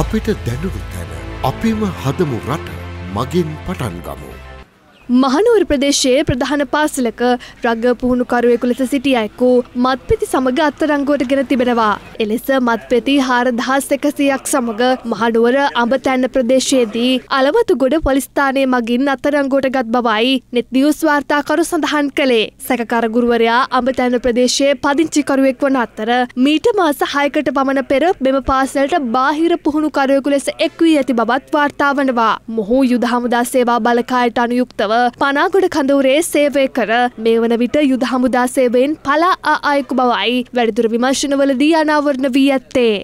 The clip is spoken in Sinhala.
අපිට දැනුණු තැන අපිම හදමු රට මගින් පටන් ගමු. මහනුවර ප්‍රදේශයේ ප්‍රධාන පාසලක රග පුහුණුකරුවෙකු ලෙස සිටිය අයෙකු මත්පෙති සමඟ අත්තරංගුවට ගෙන තිබෙනවා. එලෙස මත්පෙති හාර දහස් එකසියක් සමඟ මහනුවර අඹතැන්න ප්‍රදේශයේදී අලවතුගොඩ පොලිස්ථානය මගින් අත්තරංගුවට ගත් බවයි නෙත් නිියස් වාර්තාකරු සඳහන් කළේ. සැකකරගුරුවරයා අඹතැන්න ප්‍රදේශයේ පදිංචිකරුවෙක් වන අත්තර මීට මාස හයකට පමණ පෙර මෙම පාසලට බාහිර පුහුණුකරුවෙකු ලෙස එක්වී ඇති බවත් වාර්තා වනවා. මොහු යුද හමුදා සේවා බලකායට අනුයුක්තව පනාගොඩ කඳවුරේ සේවය කර මේ වන විට යුද හමුදා සේවයෙන් පලා අයෙකු බවයි වැඩිදුර විමර්ශනවලදී අනාවරණ වී ඇත්තේ.